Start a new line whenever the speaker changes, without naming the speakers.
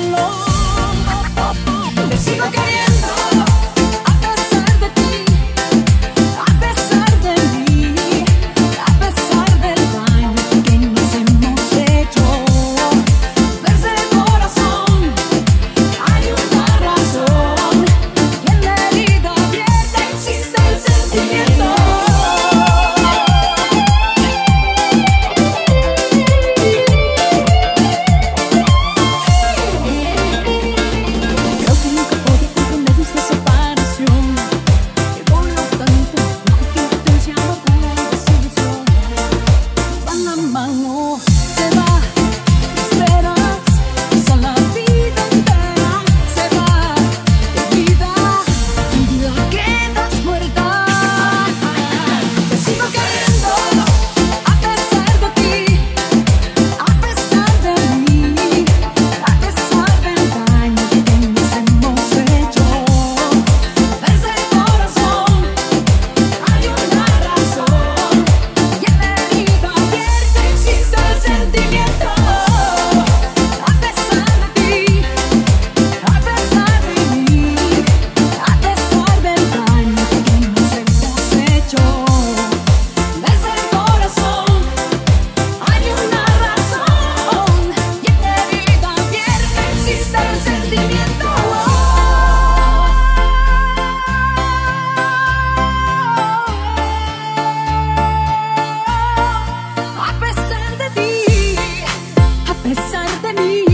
alone. be you.